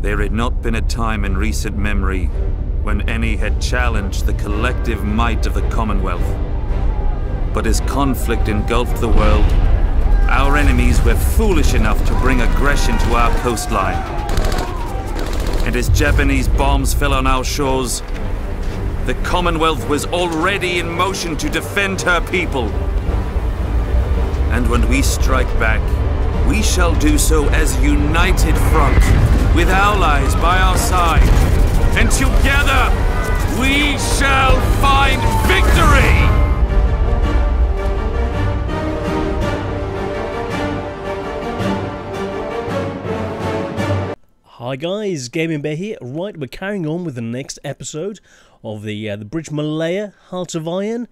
There had not been a time in recent memory when any had challenged the collective might of the Commonwealth. But as conflict engulfed the world, our enemies were foolish enough to bring aggression to our coastline. And as Japanese bombs fell on our shores, the Commonwealth was already in motion to defend her people. And when we strike back, we shall do so as a united front, with allies by our side. And together, we shall find victory! Hi guys, Gaming Bear here. Right, we're carrying on with the next episode of the uh, the British Malaya Heart of Iron.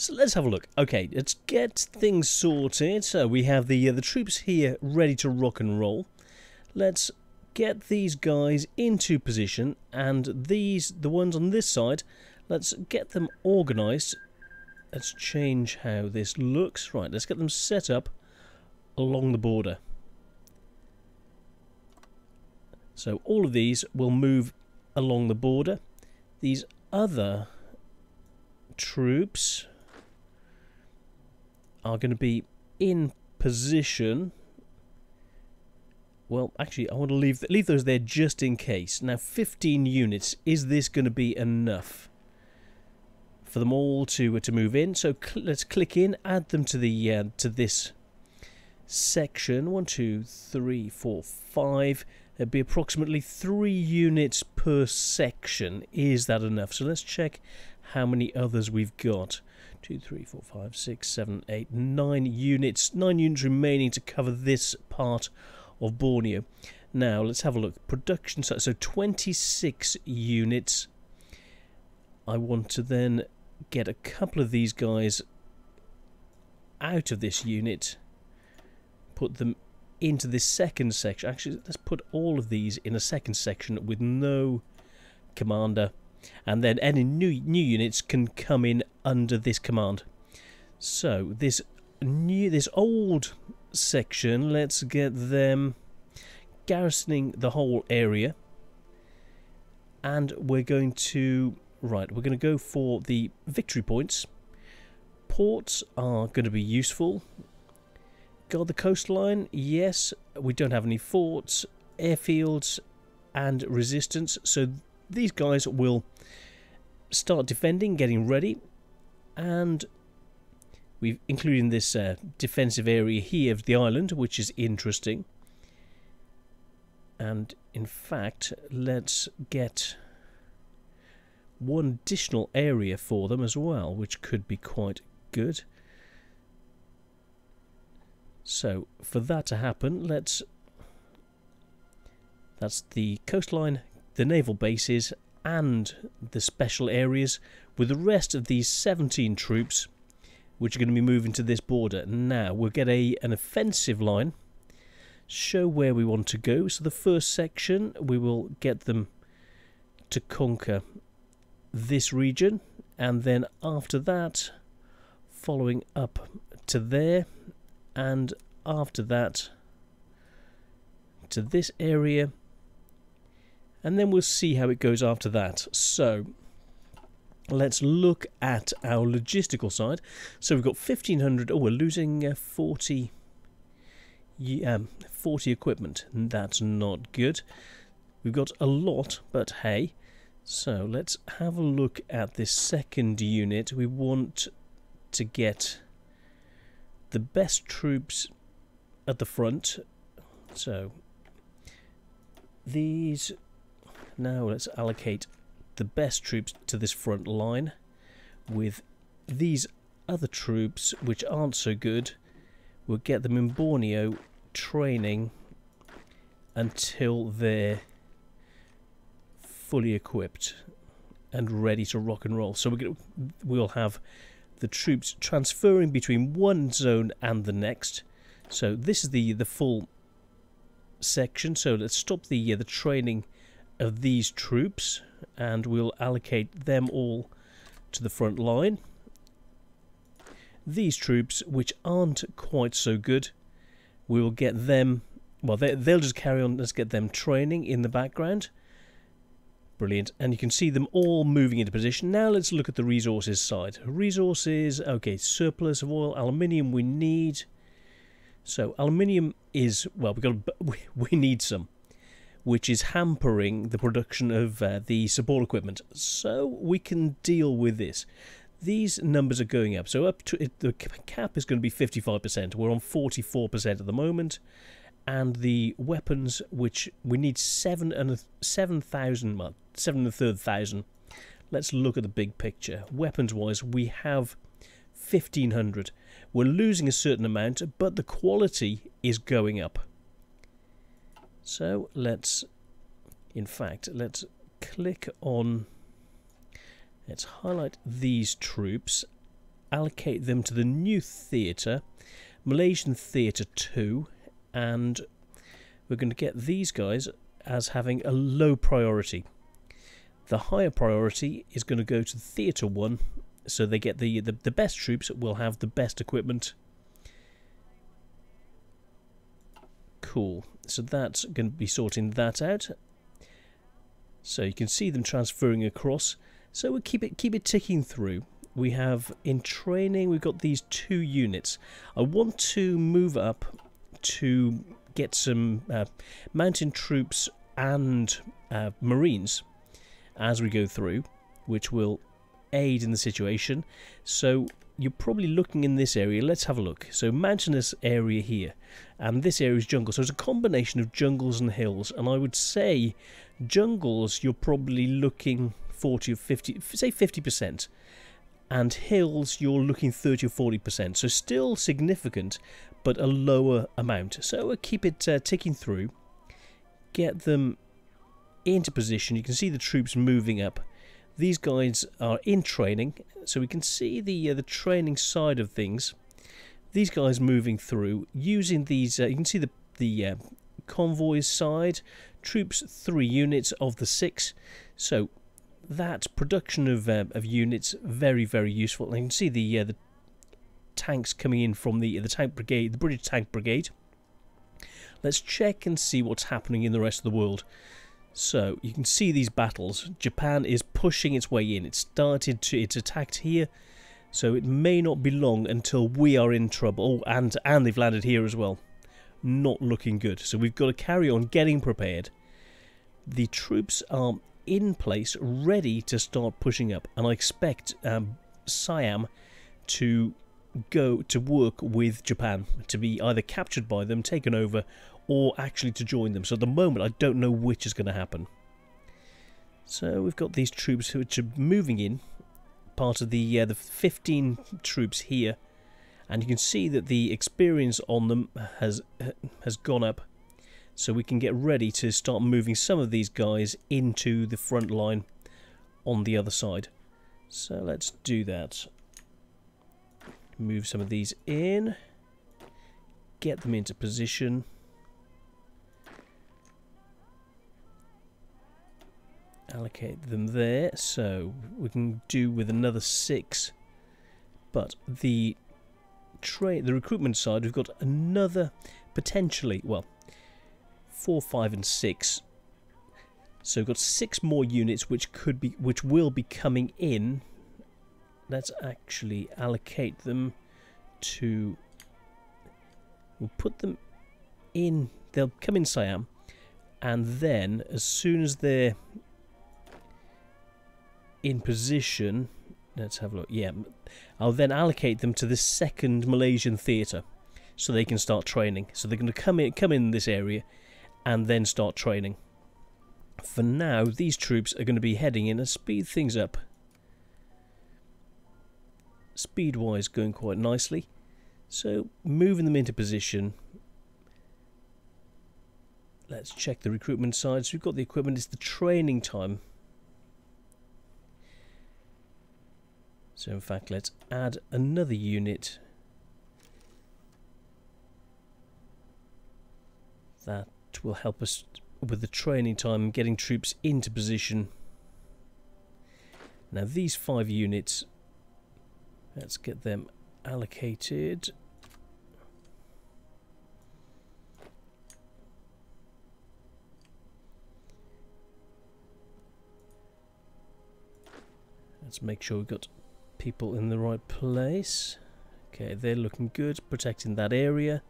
So let's have a look. Okay, let's get things sorted. So we have the uh, the troops here ready to rock and roll. Let's get these guys into position, and these the ones on this side. Let's get them organised. Let's change how this looks. Right, let's get them set up along the border. So all of these will move along the border. These other troops are going to be in position. Well, actually, I want to leave leave those there just in case. Now, 15 units. Is this going to be enough for them all to uh, to move in? So cl let's click in, add them to the uh, to this section. One, two, three, four, five. It'd be approximately three units per section. Is that enough? So let's check how many others we've got. Two, three, four, five, six, seven, eight, nine units. Nine units remaining to cover this part of Borneo. Now let's have a look. Production so 26 units. I want to then get a couple of these guys out of this unit. Put them into this second section. Actually, let's put all of these in a second section with no commander. And then any new new units can come in under this command. So this new this old section, let's get them garrisoning the whole area. And we're going to right, we're going to go for the victory points. Ports are going to be useful guard the coastline? Yes, we don't have any forts, airfields, and resistance. So these guys will start defending, getting ready, and we've included this uh, defensive area here of the island, which is interesting. And in fact, let's get one additional area for them as well, which could be quite good. So for that to happen, let's that's the coastline, the naval bases, and the special areas, with the rest of these 17 troops, which are going to be moving to this border. Now we'll get a an offensive line, show where we want to go. So the first section, we will get them to conquer this region, and then after that, following up to there, and after that to this area. And then we'll see how it goes after that. So let's look at our logistical side. So we've got 1500 oh we're losing uh, 40 um, 40 equipment. That's not good. We've got a lot but hey. So let's have a look at this second unit. We want to get the best troops at the front. So these now let's allocate the best troops to this front line with these other troops which aren't so good we'll get them in Borneo training until they're fully equipped and ready to rock and roll so we'll have the troops transferring between one zone and the next so this is the the full section. So let's stop the uh, the training of these troops, and we'll allocate them all to the front line. These troops, which aren't quite so good, we will get them well, they, they'll just carry on. Let's get them training in the background. Brilliant. And you can see them all moving into position. Now let's look at the resources side. Resources, okay, surplus of oil, aluminium we need. So aluminium is, well, we got we need some, which is hampering the production of uh, the support equipment. So we can deal with this. These numbers are going up. So up to the cap is going to be 55%. We're on 44% at the moment and the weapons, which we need seven and seven thousand, well, seven and a third thousand. Let's look at the big picture. Weapons-wise, we have fifteen hundred. We're losing a certain amount, but the quality is going up. So let's, in fact, let's click on. Let's highlight these troops, allocate them to the new theatre, Malaysian Theatre 2, and we're going to get these guys as having a low priority. The higher priority is going to go to Theatre 1, so they get the, the, the best troops will have the best equipment. Cool. So that's going to be sorting that out. So you can see them transferring across. So we'll keep it keep it ticking through. We have in training we've got these two units. I want to move up to get some uh, mountain troops and uh, marines as we go through, which will aid in the situation. So you're probably looking in this area. Let's have a look. So mountainous area here, and this area is jungle. So it's a combination of jungles and hills, and I would say jungles you're probably looking 40 or 50, say 50 percent and hills you're looking 30 or 40%. So still significant, but a lower amount. So we'll keep it uh, ticking through, get them into position. You can see the troops moving up. These guys are in training, so we can see the uh, the training side of things. These guys moving through using these. Uh, you can see the the uh, convoys side. Troops three units of the six. So that production of uh, of units very very useful. And you can see the uh, the tanks coming in from the the tank brigade, the British tank brigade. Let's check and see what's happening in the rest of the world. So you can see these battles. Japan is pushing its way in. It started to it's attacked here, so it may not be long until we are in trouble. Oh, and and they've landed here as well. Not looking good. So we've got to carry on getting prepared. The troops are in place, ready to start pushing up, and I expect um, Siam to go to work with Japan to be either captured by them, taken over, or actually to join them. So at the moment, I don't know which is going to happen. So we've got these troops which are moving in, part of the uh, the 15 troops here, and you can see that the experience on them has has gone up. So we can get ready to start moving some of these guys into the front line on the other side. So let's do that move some of these in, get them into position. Allocate them there, so we can do with another six. But the trade, the recruitment side, we've got another potentially, well, four, five, and six. So we've got six more units which could be, which will be coming in let's actually allocate them to we'll put them in they'll come in Siam and then as soon as they're in position let's have a look yeah I'll then allocate them to the second Malaysian theatre so they can start training. So they're going to come in come in this area and then start training. For now these troops are going to be heading in and speed things up speed-wise going quite nicely. So moving them into position. Let's check the recruitment side. So we've got the equipment. It's the training time. So in fact, let's add another unit. That will help us with the training time, getting troops into position. Now these five units Let's get them allocated. Let's make sure we've got people in the right place. Okay, they're looking good, protecting that area.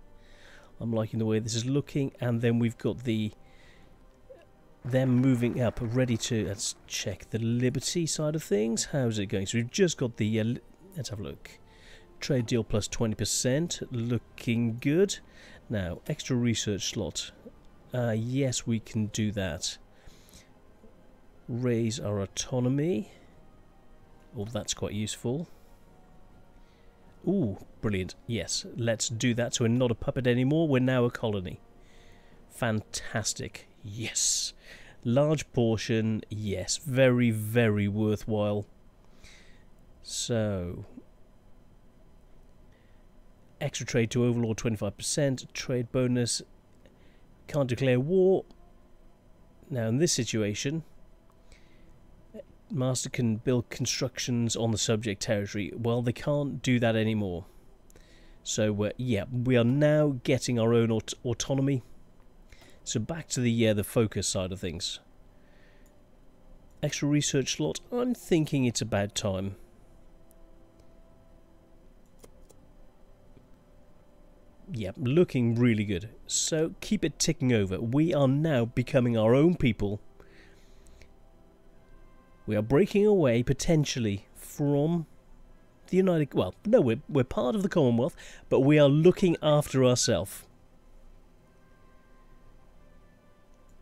I'm liking the way this is looking, and then we've got the them moving up, ready to, let's check the Liberty side of things. How's it going? So we've just got the uh, let's have a look. Trade deal plus 20%, looking good. Now, extra research slot. Uh, yes, we can do that. Raise our autonomy. Oh, that's quite useful. Ooh, brilliant. Yes, let's do that. So we're not a puppet anymore. We're now a colony. Fantastic. Yes. Large portion. Yes. Very, very worthwhile. So. Extra trade to Overlord 25%. Trade bonus. Can't declare war. Now, in this situation, Master can build constructions on the subject territory. Well, they can't do that anymore. So, yeah, we are now getting our own aut autonomy. So back to the uh, the focus side of things. Extra research slot. I'm thinking it's about time. Yeah, looking really good. So keep it ticking over. We are now becoming our own people we are breaking away potentially from the United... Well, no, we're, we're part of the Commonwealth, but we are looking after ourselves.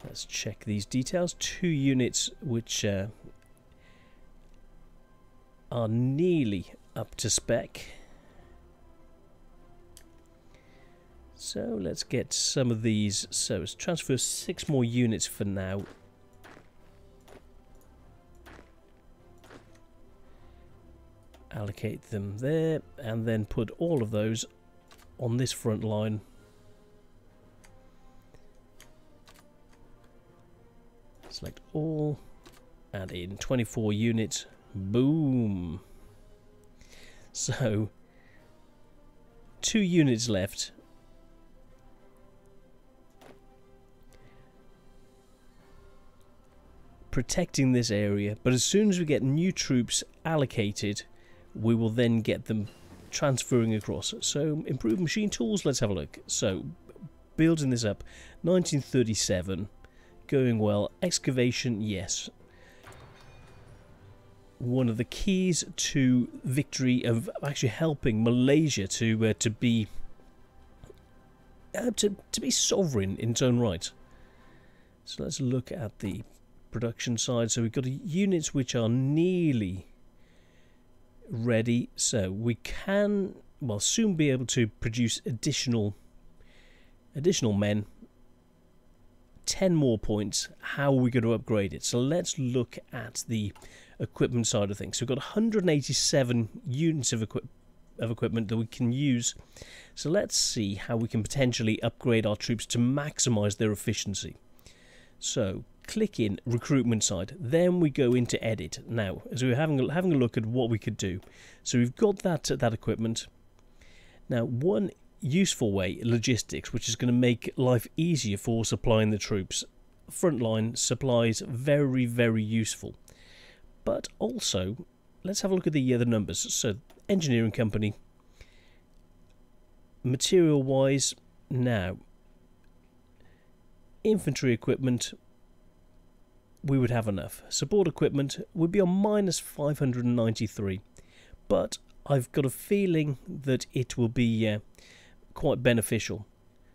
Let's check these details. Two units which uh, are nearly up to spec. So let's get some of these. So let's transfer six more units for now. Allocate them there and then put all of those on this front line. Select all add in 24 units. Boom. So two units left protecting this area but as soon as we get new troops allocated we will then get them transferring across. So improved machine tools, let's have a look. So building this up, 1937, going well. Excavation, yes. One of the keys to victory of actually helping Malaysia to uh, to be uh, to to be sovereign in its own right. So let's look at the production side. So we've got units which are nearly ready. So we can well soon be able to produce additional additional men. 10 more points. How are we going to upgrade it? So let's look at the equipment side of things. So we've got 187 units of, equip of equipment that we can use. So let's see how we can potentially upgrade our troops to maximize their efficiency. So click in recruitment side then we go into edit. Now as we are having a, having a look at what we could do. So we've got that that equipment. Now one useful way logistics which is going to make life easier for supplying the troops. Frontline supplies very very useful. But also let's have a look at the other numbers. So engineering company. Material wise now infantry equipment we would have enough. Support equipment would be on minus 593, but I've got a feeling that it will be uh, quite beneficial.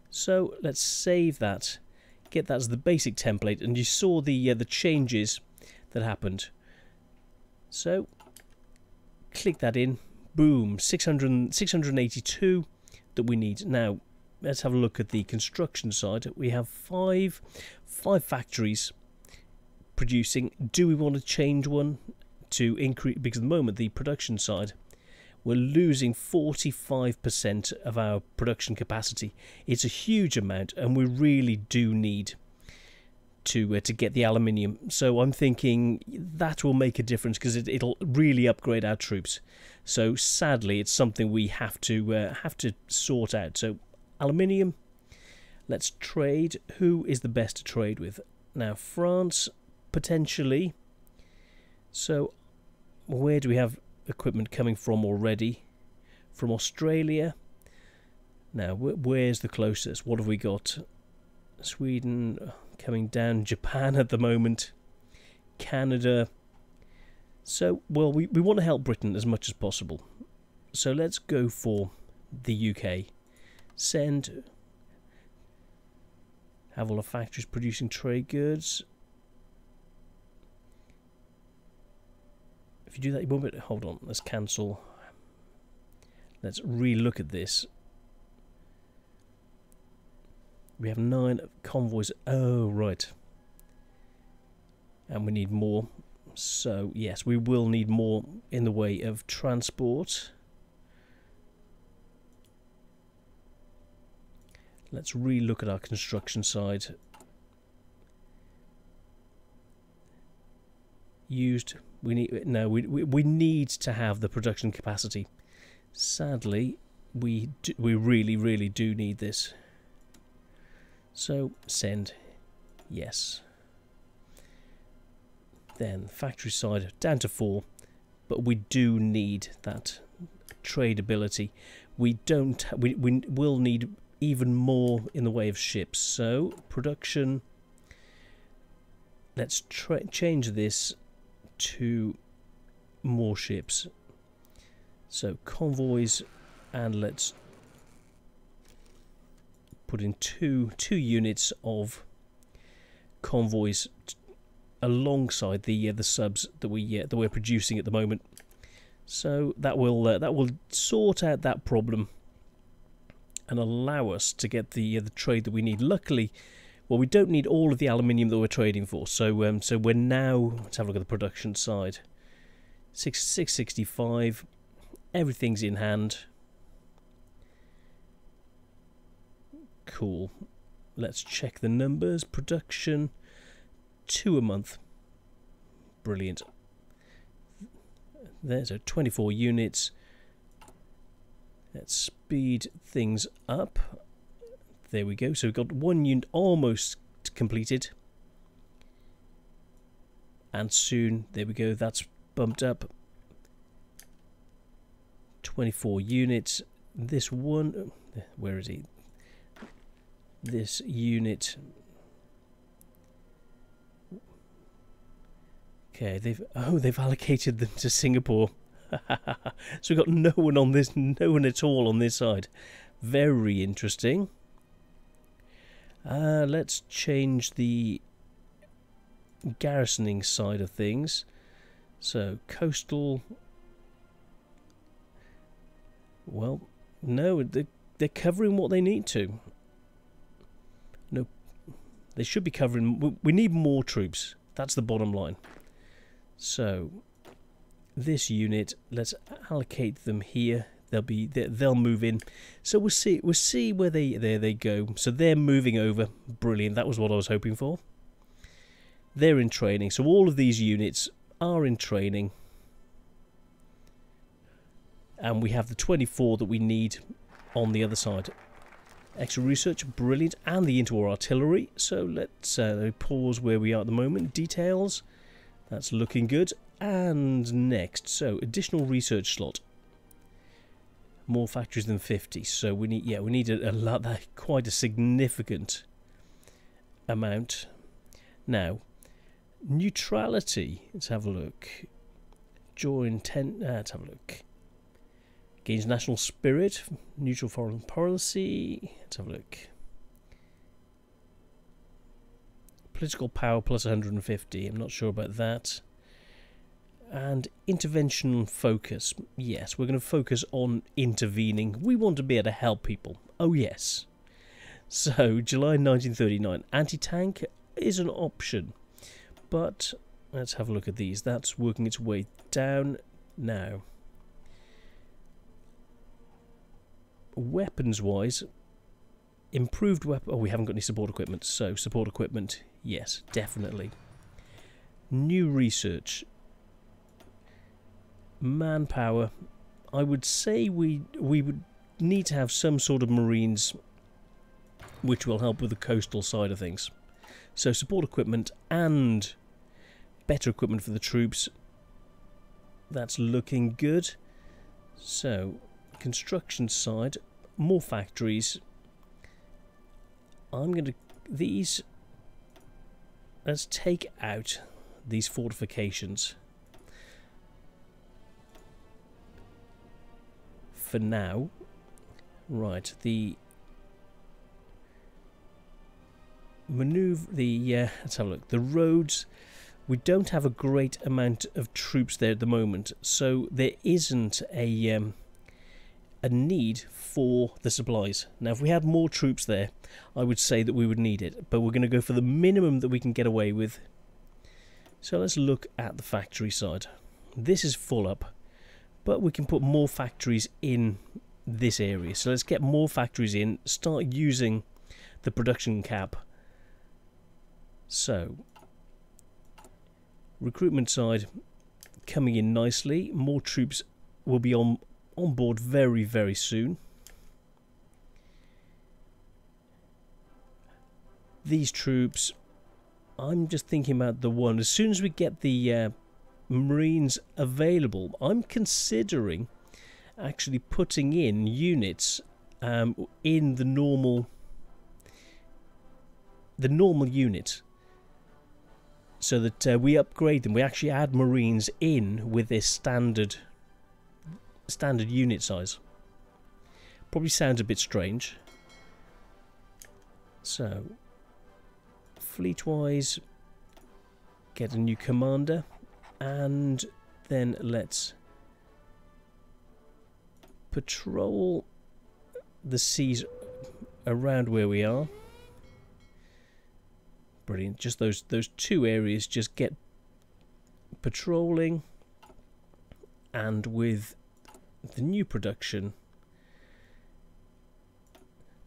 So let's save that, get that as the basic template, and you saw the uh, the changes that happened. So click that in, boom, 600, 682 that we need. Now let's have a look at the construction side. We have five five factories producing. Do we want to change one to increase? Because at the moment, the production side, we're losing 45% of our production capacity. It's a huge amount, and we really do need to uh, to get the aluminium. So I'm thinking that will make a difference because it, will really upgrade our troops. So sadly, it's something we have to uh, have to sort out. So aluminium. Let's trade. Who is the best to trade with? Now France potentially. So where do we have equipment coming from already? From Australia. Now, wh where's the closest? What have we got? Sweden uh, coming down, Japan at the moment, Canada. So, well, we, we want to help Britain as much as possible. So let's go for the UK. Send. Have all the factories producing trade goods. If you do that, you won't be, hold on, let's cancel. Let's re-look at this. We have nine convoys. Oh, right. And we need more. So, yes, we will need more in the way of transport. Let's re-look at our construction side. Used. We need no. We, we we need to have the production capacity. Sadly, we do, we really really do need this. So send. Yes. Then factory side down to four, but we do need that tradability. We don't. We we will need even more in the way of ships. So, production. Let's change this to more ships. So, convoys, and let's put in two two units of convoys alongside the uh, the subs that we uh, that we're producing at the moment. So that will uh, that will sort out that problem and allow us to get the uh, the trade that we need. Luckily, well, we don't need all of the aluminium that we're trading for. So um, so we're now let's have a look at the production side. Six six sixty five. Everything's in hand. Cool. Let's check the numbers. Production two a month. Brilliant. There's a 24 units. Let's speed things up. There we go. So we've got one unit almost completed. And soon, there we go, that's bumped up. 24 units. This one, where is he? This unit. Okay, they've, oh, they've allocated them to Singapore. so we've got no one on this, no one at all on this side. Very interesting. Uh, let's change the garrisoning side of things. So coastal. Well, no, they're, they're covering what they need to. No, they should be covering. We need more troops. That's the bottom line. So this unit, let's allocate them here. They'll be they'll move in. So we'll see we'll see where they there they go. So they're moving over. Brilliant. That was what I was hoping for. They're in training. So all of these units are in training. And we have the 24 that we need on the other side. Extra research, brilliant, and the interwar artillery. So let's uh, pause where we are at the moment. Details, that's looking good. And next, so additional research slot. More factories than 50. So we need, yeah, we need a, a lot, quite a significant amount. Now, neutrality. Let's have a look. Join 10. Uh, let's have a look. Gains national spirit. Neutral foreign policy. Let's have a look. Political power plus 150. I'm not sure about that and intervention focus. Yes, we're going to focus on intervening. We want to be able to help people. Oh, yes. So, July 1939, anti tank is an option. But let's have a look at these. That's working its way down now. Weapons wise, improved weapon. Oh, we haven't got any support equipment. So, support equipment, yes, definitely. New research manpower, I would say we we would need to have some sort of marines which will help with the coastal side of things. So support equipment and better equipment for the troops. That's looking good. So, construction side, more factories. I'm going to... These... Let's take out these fortifications. For now. Right, the... Maneuver... The... Uh, let's have a look. The roads we don't have a great amount of troops there at the moment, so there isn't a um, a need for the supplies. Now, if we had more troops there, I would say that we would need it, but we're going to go for the minimum that we can get away with. So let's look at the factory side. This is full up, but we can put more factories in this area. So let's get more factories in, start using the production cap. So recruitment side coming in nicely. More troops will be on on board very very soon. These troops, I'm just thinking about the one. As soon as we get the uh, Marines available, I'm considering actually putting in units um, in the normal the normal unit so that uh, we upgrade them. We actually add Marines in with this standard standard unit size. Probably sounds a bit strange. So, fleet-wise, get a new commander, and then let's patrol the seas around where we are. Brilliant. Just those those two areas just get patrolling and with the new production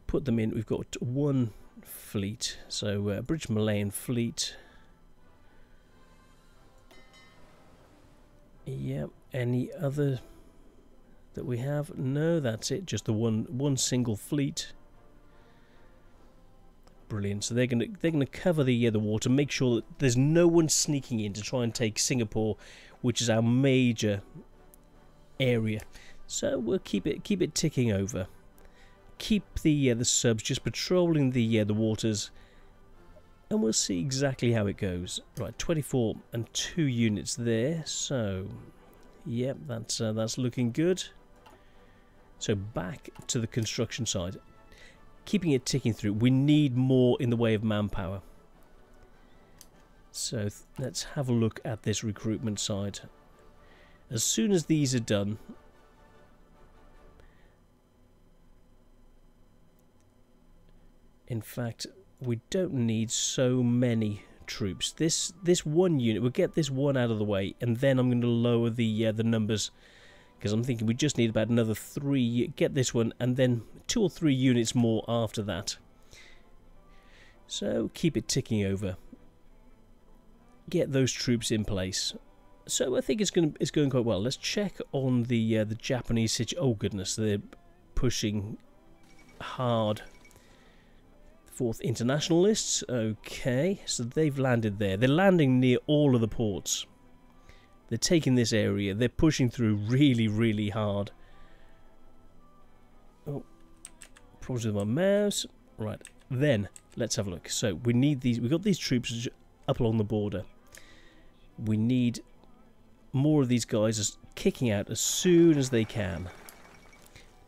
put them in. We've got one fleet. So uh, British Malayan fleet. Yep. Any other that we have? No, that's it. Just the one one single fleet. Brilliant. So they're gonna they're gonna cover the uh, the water, make sure that there's no one sneaking in to try and take Singapore, which is our major area. So we'll keep it keep it ticking over. Keep the uh, the subs just patrolling the uh, the waters, and we'll see exactly how it goes. Right, 24 and two units there. So, yep, that's uh, that's looking good. So back to the construction side keeping it ticking through. We need more in the way of manpower. So let's have a look at this recruitment side. As soon as these are done, in fact, we don't need so many troops. This this one unit, we'll get this one out of the way, and then I'm going to lower the uh, the numbers because I'm thinking we just need about another three, get this one, and then two or three units more after that. So keep it ticking over. Get those troops in place. So I think it's going it's going quite well. Let's check on the uh, the Japanese situation. Oh goodness, they're pushing hard. Fourth internationalists. Okay, so they've landed there. They're landing near all of the ports. They're taking this area. They're pushing through really, really hard. Oh, problems with my mouse. Right, then let's have a look. So we need these. We've got these troops up along the border. We need more of these guys just kicking out as soon as they can.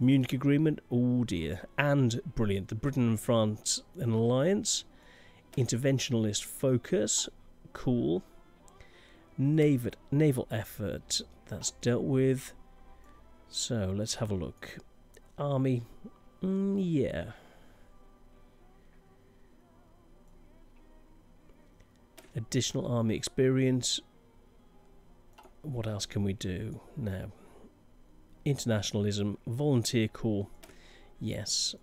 Munich Agreement, oh dear, and brilliant. The Britain and France an alliance, interventionalist focus, cool naval, naval effort. That's dealt with. So let's have a look. Army. Mm, yeah. Additional army experience. What else can we do now? Internationalism, volunteer corps. Yes.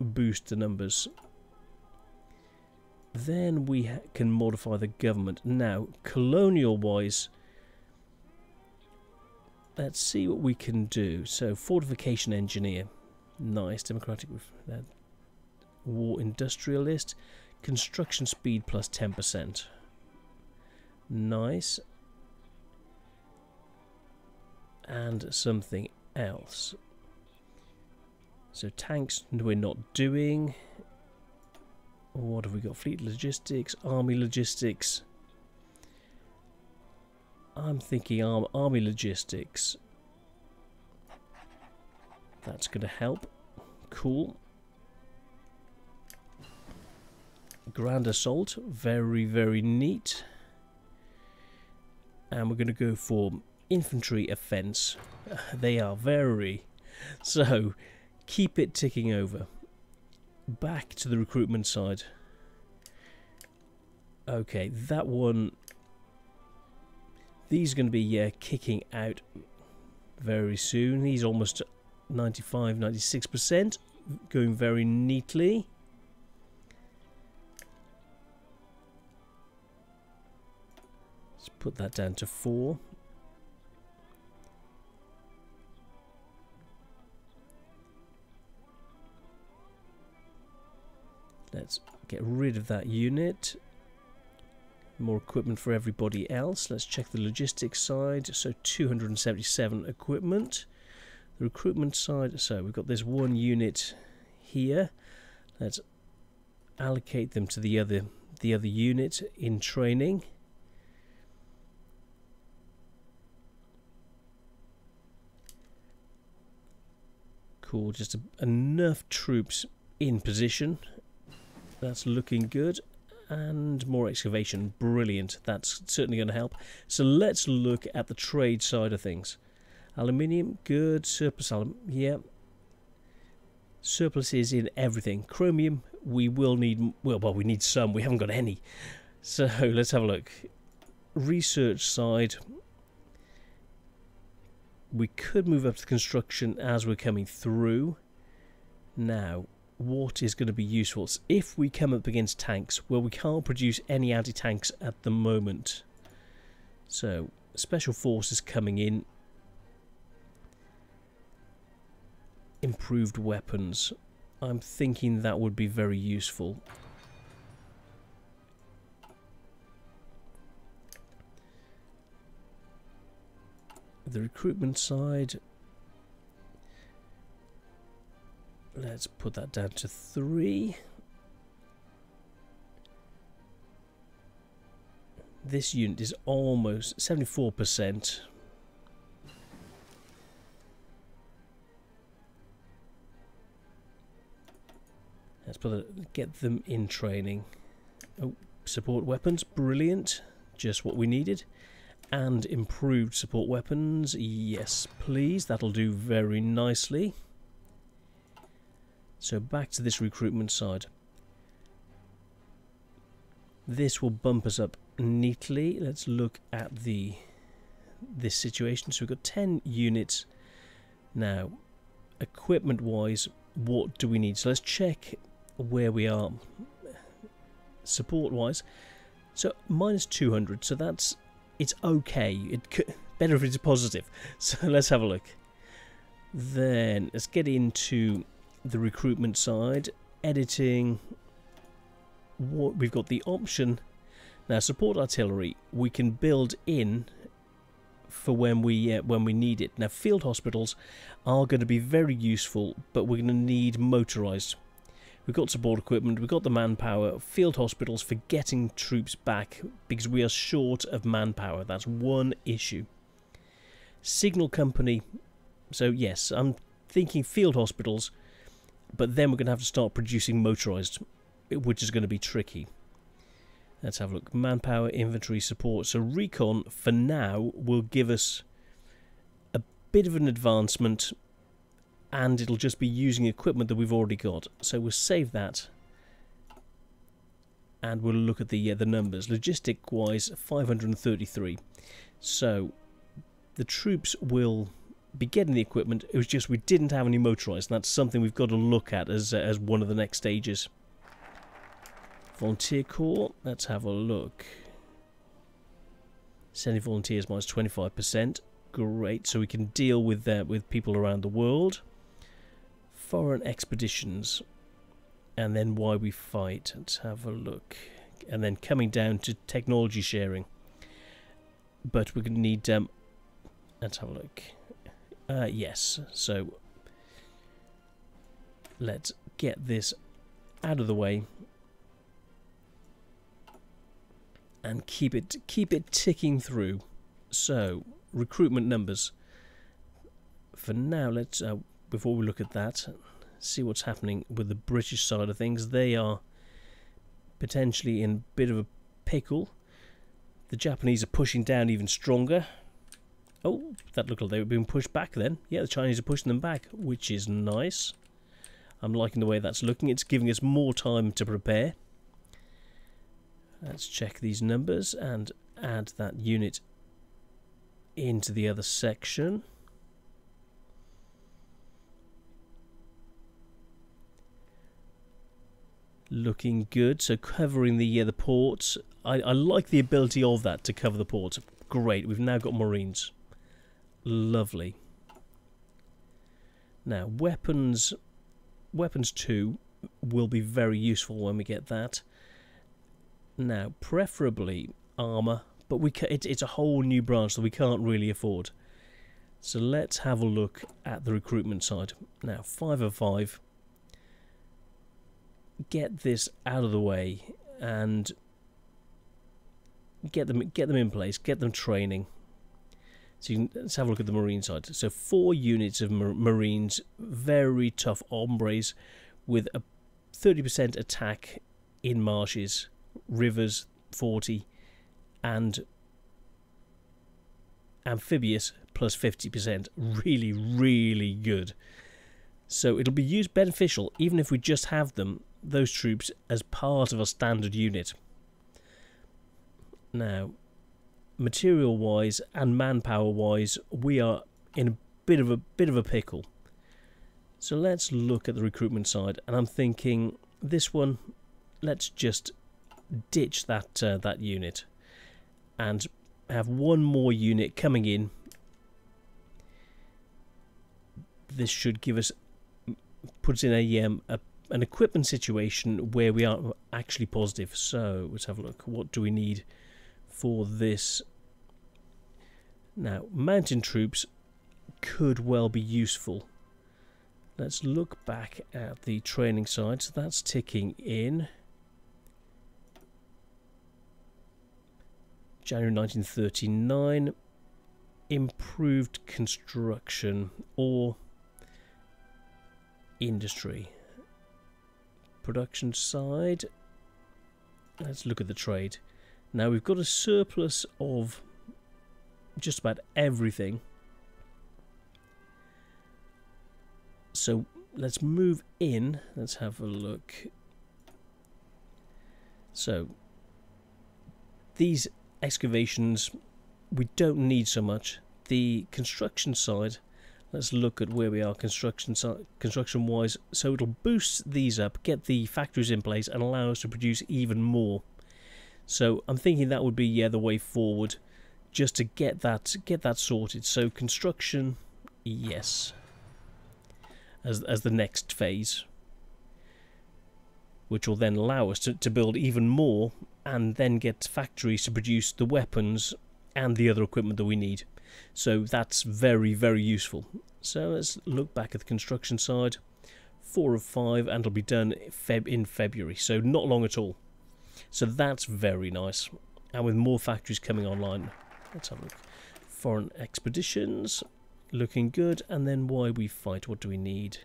Boost the numbers then we can modify the government. Now, colonial-wise, let's see what we can do. So, fortification engineer. Nice. Democratic war industrialist. Construction speed plus 10%. Nice. and something else. So tanks we're not doing. What have we got? Fleet logistics, army logistics. I'm thinking arm, army logistics. That's going to help. Cool. Grand Assault. Very, very neat. And we're going to go for Infantry Offence. They are very... So, keep it ticking over. Back to the recruitment side. Okay, that one... These are going to be kicking out very soon. He's almost 95, 96%. Going very neatly. Let's put that down to 4. Let's get rid of that unit. More equipment for everybody else. Let's check the logistics side. So 277 equipment. The recruitment side, so we've got this one unit here. Let's allocate them to the other the other unit in training. Cool, just a, enough troops in position that's looking good. And more excavation. Brilliant. That's certainly going to help. So let's look at the trade side of things. Aluminium, good. Surplus alum, yeah. Surplus is in everything. Chromium, we will need, well, well, we need some. We haven't got any. So let's have a look. Research side. We could move up to construction as we're coming through. Now, what is going to be useful. If we come up against tanks, well, we can't produce any anti-tanks at the moment. So, special forces coming in. Improved weapons. I'm thinking that would be very useful. The recruitment side, Let's put that down to three. This unit is almost 74%. Let's put a, get them in training. Oh, support weapons, brilliant. Just what we needed. And improved support weapons, yes please, that'll do very nicely. So back to this recruitment side. This will bump us up neatly. Let's look at the this situation. So we've got 10 units. Now, equipment wise, what do we need? So let's check where we are support wise. So minus 200. So that's it's okay. It could, better if it's positive. So let's have a look. Then let's get into the recruitment side, editing, what we've got the option. Now support artillery we can build in for when we uh, when we need it. Now field hospitals are going to be very useful but we're going to need motorized. We've got support equipment we've got the manpower. Field hospitals for getting troops back because we are short of manpower. That's one issue. Signal company. So yes i'm thinking field hospitals but then we're going to have to start producing motorized, which is going to be tricky. Let's have a look. Manpower, inventory, support. So recon, for now, will give us a bit of an advancement and it'll just be using equipment that we've already got. So we'll save that and we'll look at the uh, the numbers. Logistic wise, 533. So the troops will be getting the equipment. It was just we didn't have any motorized, and that's something we've got to look at as, uh, as one of the next stages. Volunteer Corps, let's have a look. Sending volunteers minus 25%. Great, so we can deal with that uh, with people around the world. Foreign expeditions. And then why we fight. Let's have a look. And then coming down to technology sharing. But we're going to need... Um, let's have a look Uh, yes, so let's get this out of the way and keep it keep it ticking through. So recruitment numbers. For now, let's uh, before we look at that, see what's happening with the British side of things. They are potentially in a bit of a pickle. The Japanese are pushing down even stronger. Oh, that looked like they were being pushed back then. Yeah, the Chinese are pushing them back, which is nice. I'm liking the way that's looking. It's giving us more time to prepare. Let's check these numbers and add that unit into the other section. Looking good. So covering the uh, the ports. I, I like the ability of that to cover the ports. Great. We've now got Marines. Lovely. Now, weapons weapons 2 will be very useful when we get that. Now, preferably armour, but we it, it's a whole new branch that we can't really afford. So let's have a look at the recruitment side. Now, 5 of 5. Get this out of the way and get them get them in place, get them training. So can, let's have a look at the marine side. So four units of mar marines, very tough hombres, with a 30% attack in marshes, rivers 40, and amphibious plus 50%. Really, really good. So it'll be used beneficial even if we just have them, those troops, as part of a standard unit. Now, material wise and manpower wise, we are in a bit of a bit of a pickle. So let's look at the recruitment side, and I'm thinking this one, let's just ditch that uh, that unit and have one more unit coming in. This should give us put us in a, um, a an equipment situation where we are actually positive. So let's have a look. What do we need for this now, mountain troops could well be useful. Let's look back at the training side. So that's ticking in. January 1939. Improved construction or industry. Production side. Let's look at the trade. Now we've got a surplus of just about everything. So let's move in. Let's have a look. So these excavations we don't need so much. The construction side, let's look at where we are construction construction wise. So it'll boost these up, get the factories in place, and allow us to produce even more. So I'm thinking that would be yeah the way forward just to get that get that sorted. So construction, yes, as as the next phase, which will then allow us to, to build even more and then get factories to produce the weapons and the other equipment that we need. So that's very very useful. So let's look back at the construction side. Four of five, and it'll be done Feb in February. So not long at all. So that's very nice. And with more factories coming online, Let's have a look. Foreign expeditions, looking good. And then why we fight, what do we need?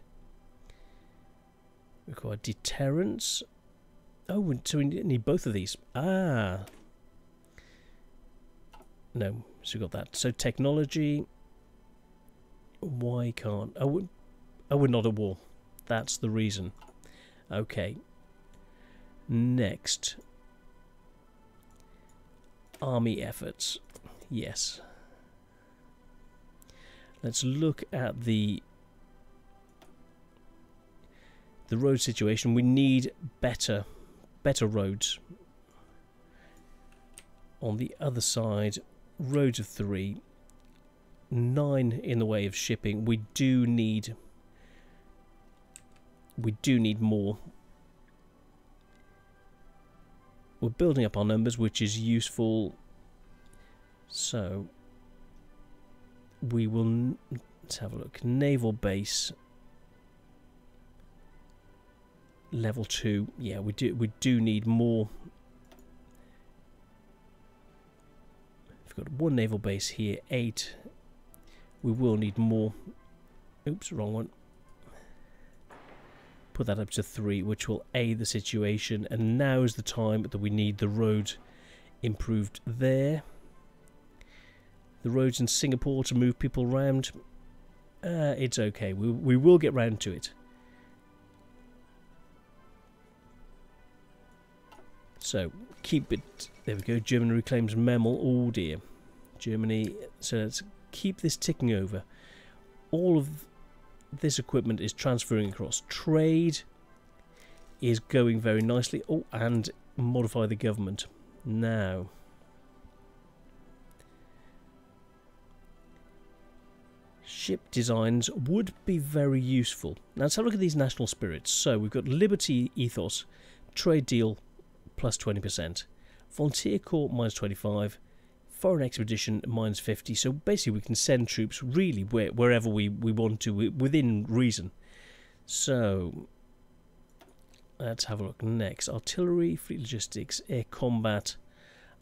Require deterrence. Oh, so we need both of these. Ah. No, so we got that. So technology. Why can't... Oh, oh, we're not at war. That's the reason. Okay. Next. Army efforts. Yes. Let's look at the the road situation. We need better better roads. On the other side, roads of three, nine in the way of shipping. We do need we do need more. We're building up our numbers, which is useful so we will Let's have a look. Naval base. Level 2. Yeah, we do we do need more. We've got one naval base here, 8. We will need more. Oops, wrong one. Put that up to 3, which will aid the situation. And now is the time that we need the road improved there. The roads in Singapore to move people around uh, it's okay. We, we will get round to it. So, keep it... There we go. Germany reclaims Memel. Oh dear. Germany... So let's keep this ticking over. All of this equipment is transferring across. Trade is going very nicely. Oh, and modify the government. Now... ship designs would be very useful. Now let's have a look at these national spirits. So we've got Liberty Ethos, Trade Deal plus 20%, Volunteer Corps minus 25, Foreign Expedition minus 50. So basically we can send troops really where, wherever we, we want to within reason. So let's have a look next. Artillery, Fleet Logistics, Air Combat.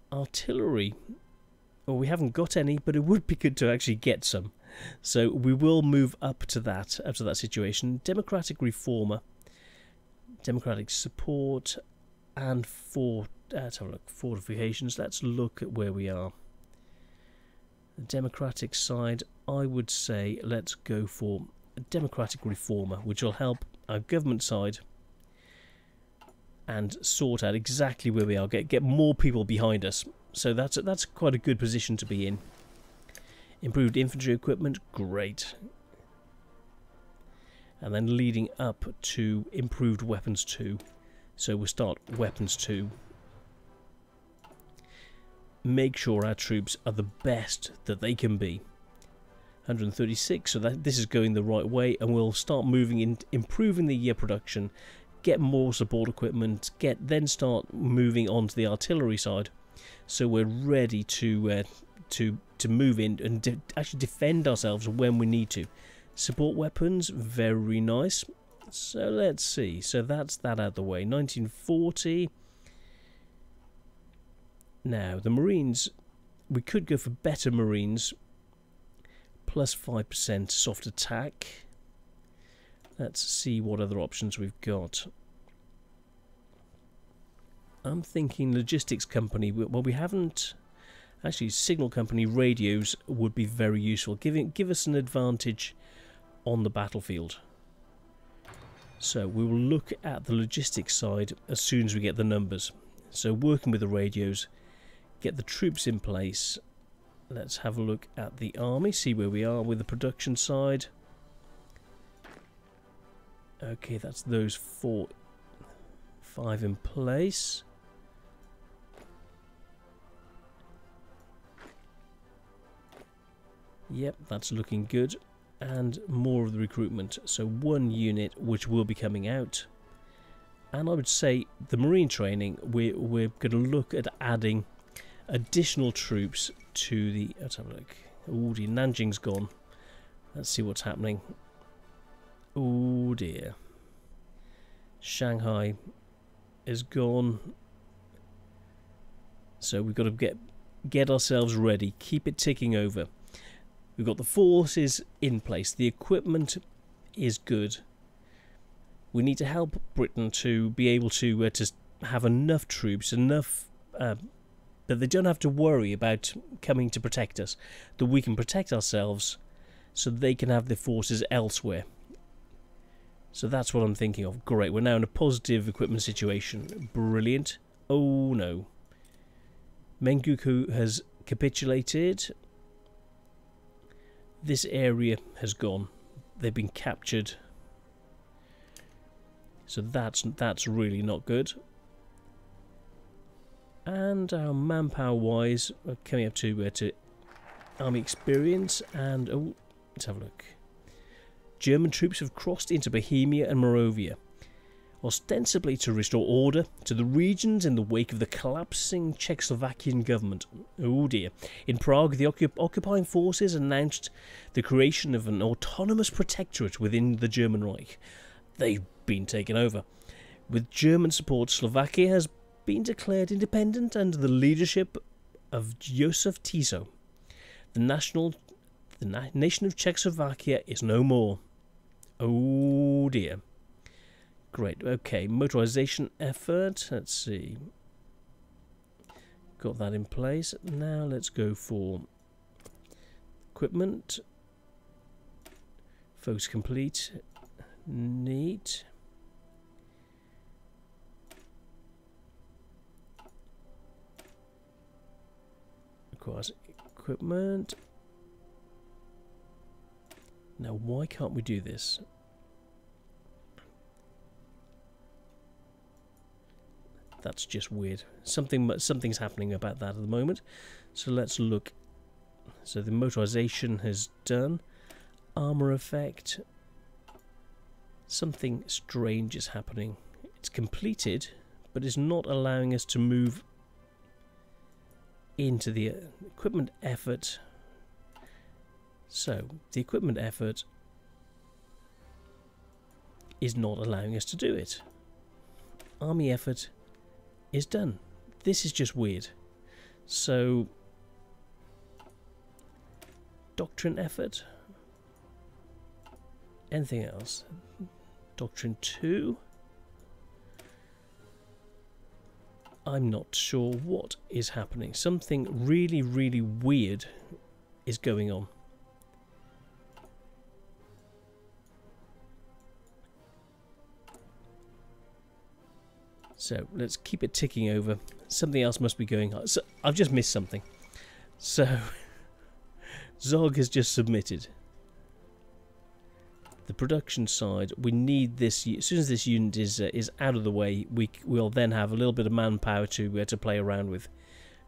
Artillery, well we haven't got any but it would be good to actually get some. So we will move up to that, up to that situation. Democratic reformer, democratic support, and for uh, look fortifications. Let's look at where we are. The democratic side, I would say, let's go for a democratic reformer, which will help our government side and sort out exactly where we are. Get get more people behind us. So that's that's quite a good position to be in. Improved infantry equipment, great. And then leading up to improved weapons 2. So we'll start weapons 2. Make sure our troops are the best that they can be. 136, so that this is going the right way, and we'll start moving in, improving the year production, get more support equipment, get then start moving on to the artillery side, so we're ready to uh, to to move in and de actually defend ourselves when we need to. Support weapons, very nice. So let's see. So that's that out of the way. 1940. Now, the Marines, we could go for better Marines. Plus 5% soft attack. Let's see what other options we've got. I'm thinking logistics company. Well, we haven't Actually, signal company radios would be very useful, giving give us an advantage on the battlefield. So we will look at the logistics side as soon as we get the numbers. So working with the radios, get the troops in place. Let's have a look at the army, see where we are with the production side. Okay, that's those four, five in place. Yep, that's looking good. And more of the recruitment. So one unit which will be coming out. And I would say the marine training, we're, we're going to look at adding additional troops to the... Let's have a look. Oh dear, Nanjing's gone. Let's see what's happening. Oh dear. Shanghai is gone. So we've got to get get ourselves ready. Keep it ticking over. We've got the forces in place. The equipment is good. We need to help Britain to be able to uh, to have enough troops, enough uh, that they don't have to worry about coming to protect us. That we can protect ourselves, so they can have their forces elsewhere. So that's what I'm thinking of. Great, we're now in a positive equipment situation. Brilliant. Oh no. Menguku has capitulated this area has gone. They've been captured. So that's that's really not good. And our manpower wise, we're coming up to uh, to army experience and oh, let's have a look. German troops have crossed into Bohemia and Moravia. Ostensibly to restore order to the regions in the wake of the collapsing Czechoslovakian government. Oh dear. In Prague, the occup- occupying forces announced the creation of an autonomous protectorate within the German Reich. They've been taken over. With German support, Slovakia has been declared independent under the leadership of Josef Tiso. The national the na- nation of Czechoslovakia is no more. Oh dear. Great. Okay, motorization effort. Let's see. Got that in place. Now let's go for equipment. Focus complete. Neat. Requires equipment. Now, why can't we do this? That's just weird. Something, something's happening about that at the moment. So let's look. So the motorization has done. Armor effect. Something strange is happening. It's completed, but it's not allowing us to move into the uh, equipment effort. So, the equipment effort is not allowing us to do it. Army effort is done. This is just weird. So, doctrine effort. Anything else? Doctrine 2. I'm not sure what is happening. Something really, really weird is going on. So let's keep it ticking over. Something else must be going on. So I've just missed something. So Zog has just submitted. The production side, we need this. As soon as this unit is uh, is out of the way, we will then have a little bit of manpower to uh, to play around with,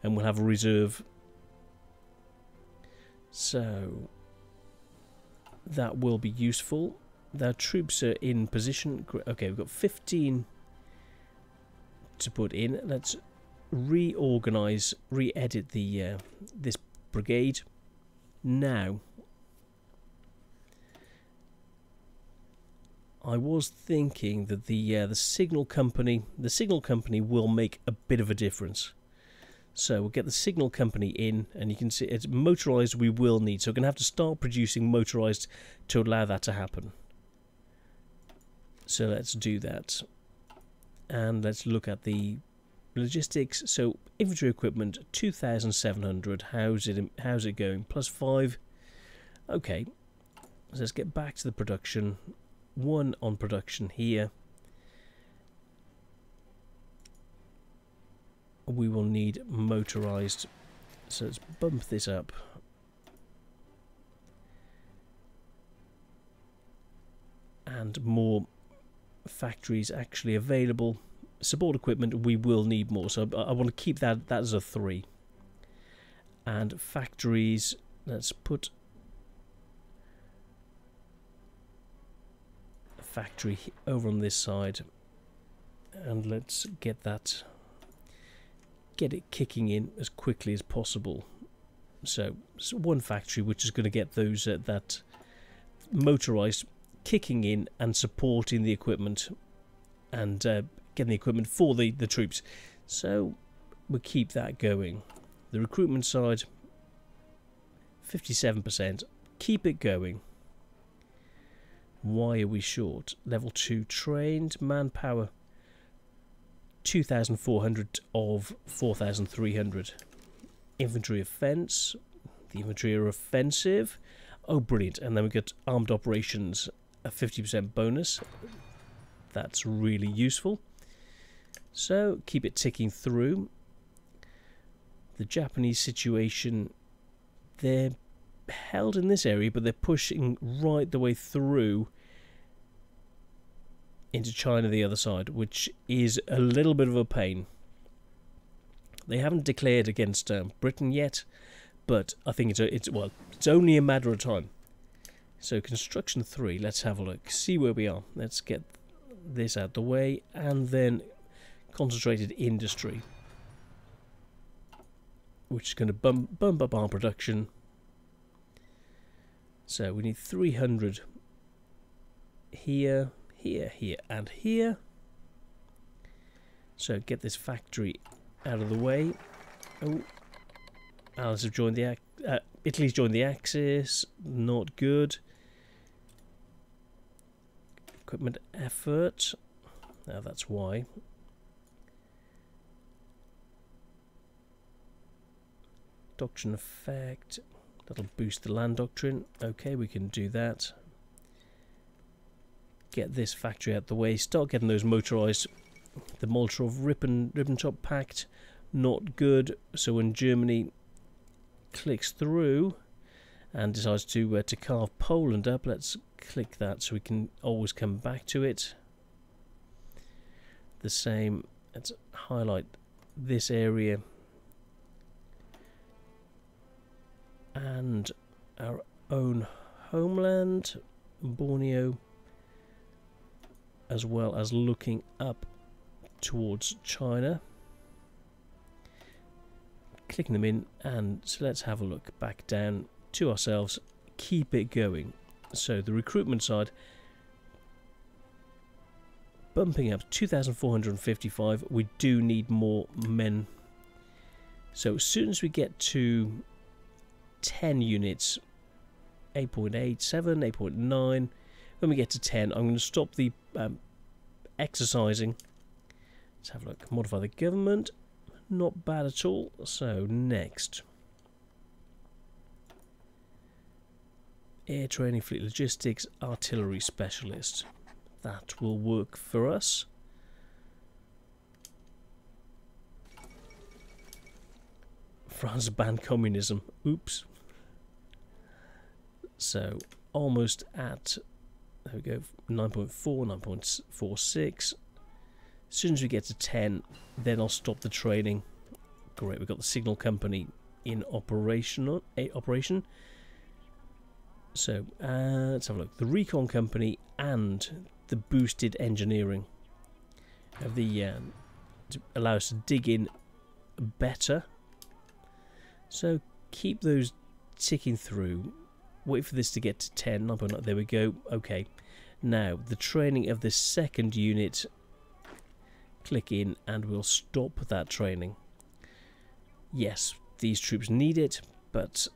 and we'll have a reserve. So that will be useful. The troops are in position. Okay, we've got 15 to put in. Let's reorganize, re-edit the uh, this brigade now. I was thinking that the uh, the signal company the signal company will make a bit of a difference. So we'll get the signal company in, and you can see it's motorized. We will need so we're gonna have to start producing motorized to allow that to happen. So let's do that and let's look at the logistics. So infantry equipment, 2,700. How's it? How's it going? Plus five. Okay. So let's get back to the production. One on production here. We will need motorized. So let's bump this up. And more factories actually available. Support equipment, we will need more, so I, I want to keep that, that as a 3. And factories, let's put a factory over on this side. And let's get that, get it kicking in as quickly as possible. So, so one factory which is going to get those uh, that motorized kicking in and supporting the equipment and uh, getting the equipment for the, the troops. So we'll keep that going. The recruitment side, 57%. Keep it going. Why are we short? Level 2 trained manpower 2,400 of 4,300. Infantry offence. The infantry are offensive. Oh, brilliant. And then we get armed operations a 50% bonus. That's really useful. So keep it ticking through. The Japanese situation, they're held in this area, but they're pushing right the way through into China the other side, which is a little bit of a pain. They haven't declared against um, Britain yet, but I think it's a, it's well, it's only a matter of time. So construction 3, let's have a look. See where we are. Let's get this out of the way, and then concentrated industry, which is going to bump, bump up our production. So we need 300 here, here, here, and here. So get this factory out of the way. Oh, Alice have joined the uh, Italy's joined the Axis. Not good. Equipment effort. Now that's why. Doctrine effect. That'll boost the land doctrine. Okay, we can do that. Get this factory out the way. Start getting those motorised. The Molotov Ribbon, Ribbentrop Pact. Not good. So when Germany clicks through and decides to uh, to carve Poland up, let's click that so we can always come back to it. The same, let's highlight this area and our own homeland, Borneo, as well as looking up towards China. Clicking them in, and so let's have a look back down to ourselves. Keep it going. So the recruitment side bumping up 2,455. We do need more men. So as soon as we get to 10 units 8.8, 7, 8.9. When we get to 10, I'm going to stop the um, exercising. Let's have a look. Modify the government. Not bad at all. So, next. Air training, fleet logistics, artillery specialist. That will work for us. France banned communism. Oops. So almost at there we go 9.4 9.46 as soon as we get to 10 then I'll stop the training great we've got the signal company in operational operation eh, so uh, let's have a look the recon company and the boosted engineering of the um, to allow us to dig in better so keep those ticking through Wait for this to get to 10. There we go. Okay. Now, the training of the second unit. Click in and we'll stop that training. Yes, these troops need it, but...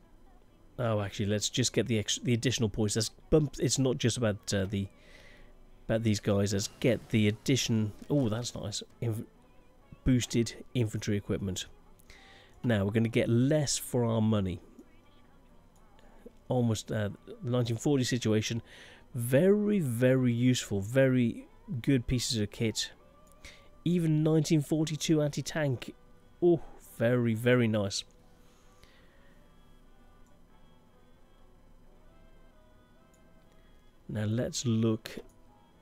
Oh, actually, let's just get the extra, the additional points. Let's bump. It's not just about uh, the about these guys. Let's get the addition. Oh, that's nice. Inf boosted infantry equipment. Now we're going to get less for our money almost uh, 1940 situation. Very, very useful, very good pieces of kit. Even 1942 anti-tank. Oh, very, very nice. Now let's look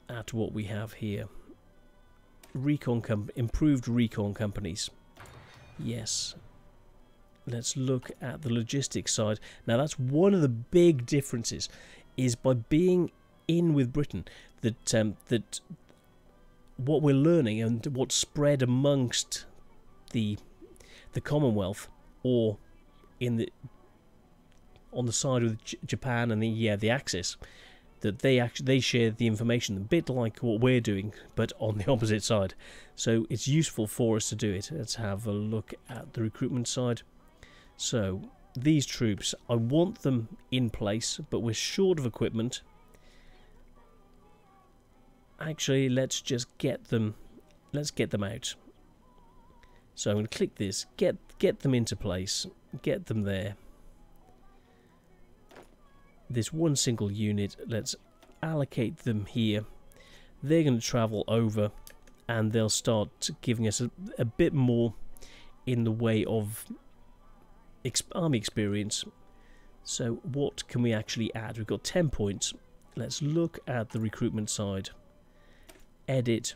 at what we have here. Recon improved recon companies. Yes, let's look at the logistics side. Now that's one of the big differences is by being in with Britain that um, that what we're learning and what's spread amongst the the Commonwealth or in the on the side of J Japan and the yeah the Axis that they actually they share the information a bit like what we're doing but on the opposite side so it's useful for us to do it let's have a look at the recruitment side so, these troops, I want them in place, but we're short of equipment. Actually, let's just get them, let's get them out. So I'm going to click this, get, get them into place, get them there. This one single unit, let's allocate them here. They're going to travel over and they'll start giving us a, a bit more in the way of army experience. So what can we actually add? We've got 10 points. Let's look at the recruitment side. Edit.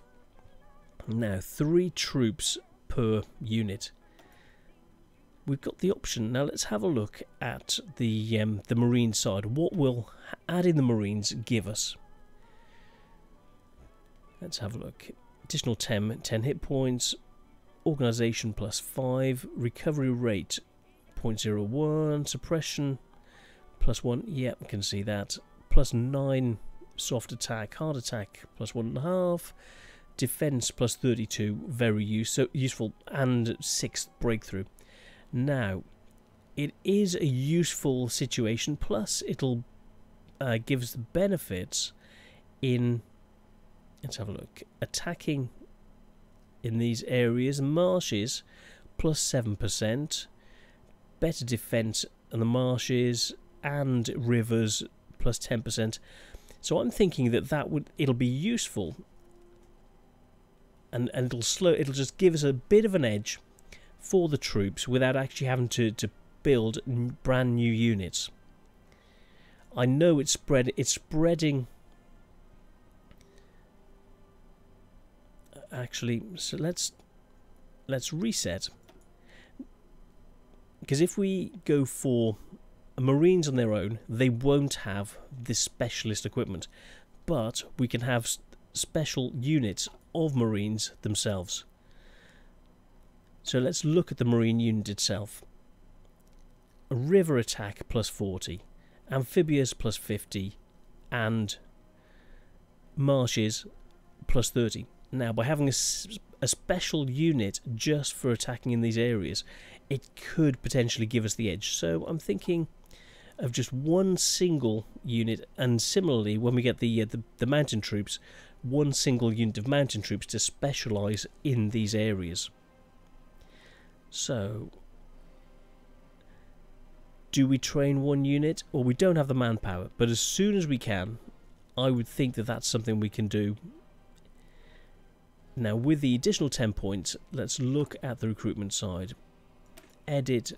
Now, three troops per unit. We've got the option. Now let's have a look at the um, the marine side. What will adding the marines give us? Let's have a look. Additional 10, 10 hit points. Organization plus 5. Recovery rate 0.01. Suppression plus 1. Yep, I can see that. Plus 9 soft attack. Hard attack plus 1.5. Defense plus 32. Very use, so useful. And 6th breakthrough. Now, it is a useful situation. Plus, it'll uh, give us the benefits in let's have a look attacking in these areas marshes plus 7% better defense in the marshes and rivers plus 10% so I'm thinking that that would it'll be useful and, and it'll slow it'll just give us a bit of an edge for the troops without actually having to, to build brand new units. I know it's spread it's spreading uh, actually so let's let's reset. Because if we go for marines on their own they won't have this specialist equipment but we can have special units of marines themselves so let's look at the marine unit itself a river attack plus 40 amphibious plus 50 and marshes plus 30 now, by having a, a special unit just for attacking in these areas, it could potentially give us the edge. So I'm thinking of just one single unit, and similarly, when we get the, uh, the, the mountain troops, one single unit of mountain troops to specialise in these areas. So, do we train one unit? Or well, we don't have the manpower, but as soon as we can, I would think that that's something we can do now with the additional 10 points, let's look at the recruitment side. Edit.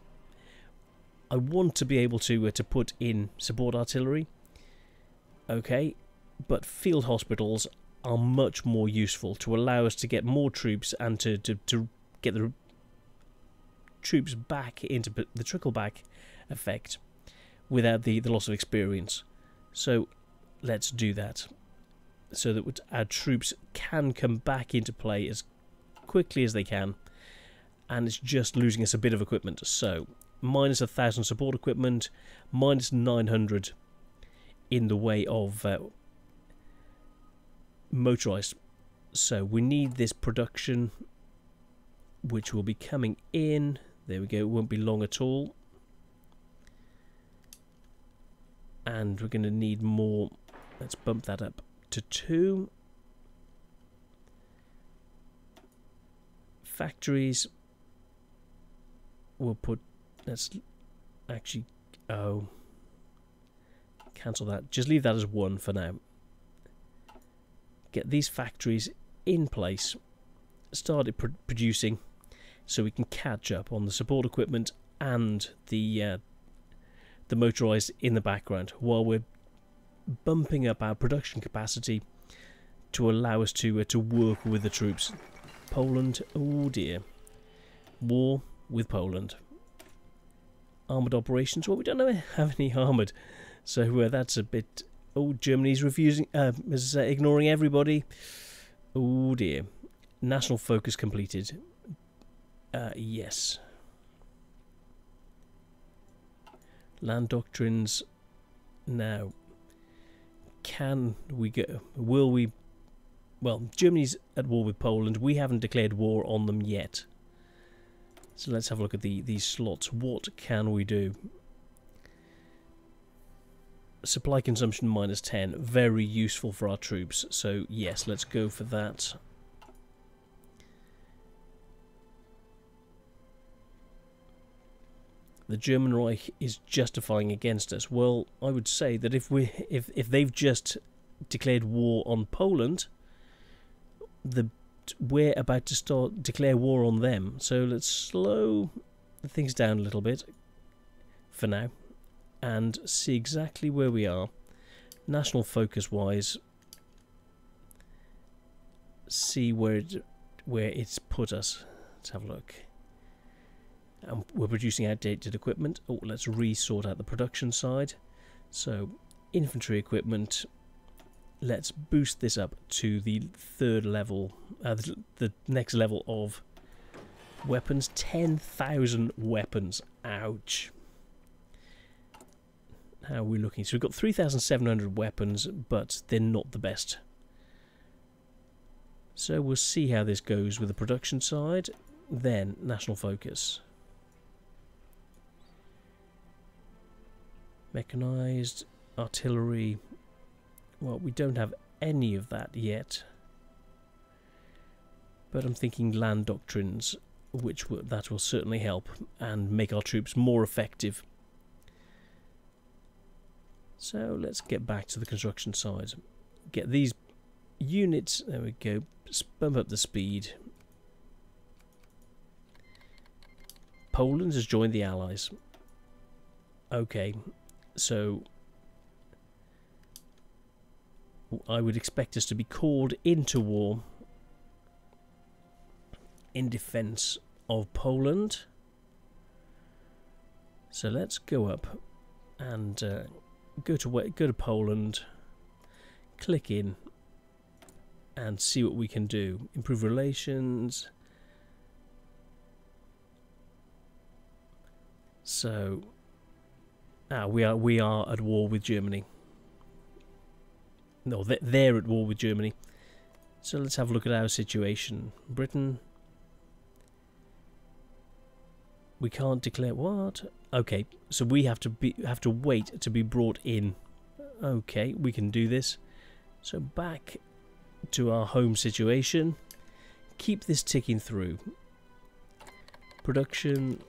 I want to be able to, uh, to put in support artillery. Okay, but field hospitals are much more useful to allow us to get more troops and to, to, to get the troops back into the trickle back effect without the, the loss of experience. So let's do that. So that our troops can come back into play as quickly as they can. And it's just losing us a bit of equipment. So minus a thousand support equipment minus 900 in the way of uh, motorized so we need this production which will be coming in there we go. It won't be long at all. And we're going to need more. Let's bump that up to 2. Factories, we'll put, let's actually, oh, cancel that. Just leave that as 1 for now. Get these factories in place, started pr producing, so we can catch up on the support equipment and the uh, the motorized in the background while we're bumping up our production capacity to allow us to uh, to work with the troops. Poland, oh dear. War with Poland. Armoured operations, well we don't have any armoured, so uh, that's a bit... Oh, Germany's refusing, uh, is uh, ignoring everybody. Oh dear. National focus completed. Uh, yes. Land doctrines. Now, can we go? Will we? Well, Germany's at war with Poland. We haven't declared war on them yet. So let's have a look at the these slots. What can we do? Supply consumption minus 10. Very useful for our troops. So yes, let's go for that. The German Reich is justifying against us. Well, I would say that if we if if they've just declared war on Poland, the we're about to start declare war on them. So let's slow things down a little bit for now and see exactly where we are national focus wise see where it, where it's put us let's have a look and we're producing outdated equipment. Oh, let's re-sort out the production side. So, infantry equipment, let's boost this up to the third level, uh, the, the next level of weapons. 10,000 weapons. Ouch. How are we looking? So we've got 3,700 weapons, but they're not the best. So we'll see how this goes with the production side. Then, national focus. Mechanized, artillery. Well, we don't have any of that yet. But I'm thinking land doctrines, which that will certainly help and make our troops more effective. So let's get back to the construction side. Get these units, there we go, bump up the speed. Poland has joined the Allies. Okay, so I would expect us to be called into war in defense of Poland. So let's go up and uh, go to go to Poland, click in, and see what we can do. Improve relations. So, ah, we are we are at war with Germany. No, they're at war with Germany. So let's have a look at our situation. Britain. We can't declare what? Okay, so we have to be have to wait to be brought in. Okay, we can do this. So back to our home situation. Keep this ticking through. Production.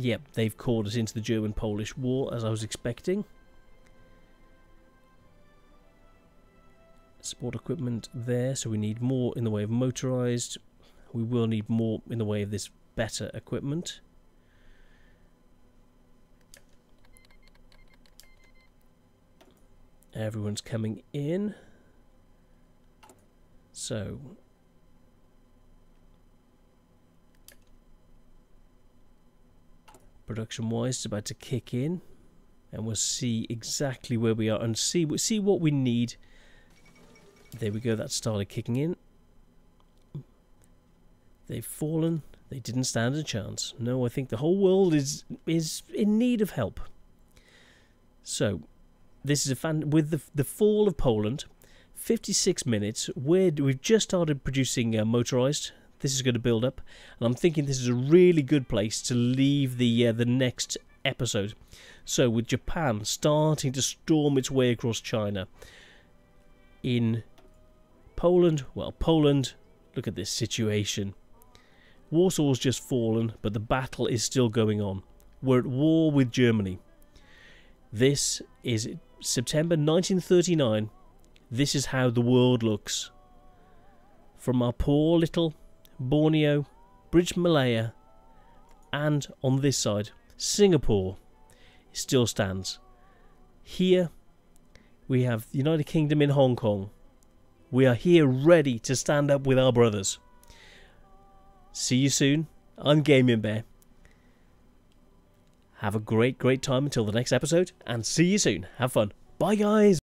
Yep, they've called us into the German-Polish War, as I was expecting. Support equipment there, so we need more in the way of motorized. We will need more in the way of this better equipment. Everyone's coming in. So production wise it's about to kick in and we'll see exactly where we are and see see what we need there we go that started kicking in they've fallen they didn't stand a chance no I think the whole world is is in need of help so this is a fan with the the fall of Poland 56 minutes. We're, we've just started producing uh, motorized. This is going to build up, and I'm thinking this is a really good place to leave the uh, the next episode. So, with Japan starting to storm its way across China, in Poland, well, Poland, look at this situation. Warsaw's just fallen, but the battle is still going on. We're at war with Germany. This is September 1939 this is how the world looks. From our poor little Borneo, British Malaya, and on this side, Singapore still stands. Here we have the United Kingdom in Hong Kong. We are here ready to stand up with our brothers. See you soon. I'm Gaming Bear. Have a great, great time until the next episode, and see you soon. Have fun. Bye, guys.